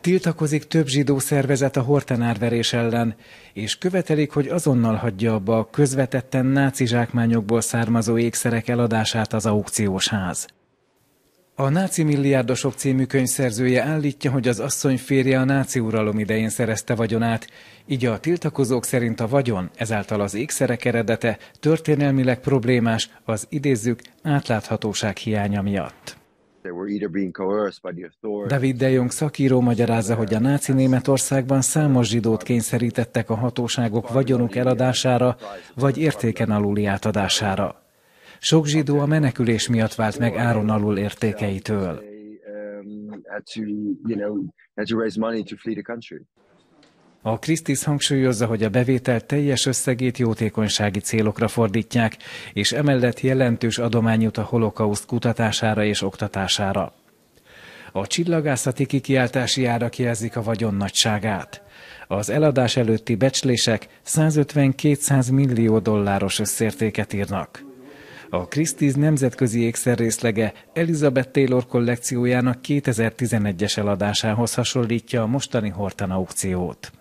Tiltakozik több zsidó szervezet a hortenárverés ellen, és követelik, hogy azonnal hagyja abba a közvetetten náci zsákmányokból származó ékszerek eladását az aukciós ház. A Náci Milliárdosok című könyv szerzője állítja, hogy az asszony férje a náci uralom idején szerezte vagyonát, így a tiltakozók szerint a vagyon, ezáltal az ékszerek eredete történelmileg problémás, az idézzük átláthatóság hiánya miatt. David de Jong szakíró magyarázza, hogy a náci Németországban számos zsidót kényszerítettek a hatóságok vagyonuk eladására, vagy értéken aluli átadására. Sok zsidó a menekülés miatt vált meg áron alul értékeitől. A Krisztis hangsúlyozza, hogy a bevétel teljes összegét jótékonysági célokra fordítják, és emellett jelentős adomány a holokauszt kutatására és oktatására. A csillagászati kikiáltási árak jelzik a vagyon nagyságát. Az eladás előtti becslések 150-200 millió dolláros összértéket írnak. A Christie's nemzetközi ékszerrészlege Elizabeth Taylor kollekciójának 2011-es eladásához hasonlítja a mostani Horton aukciót.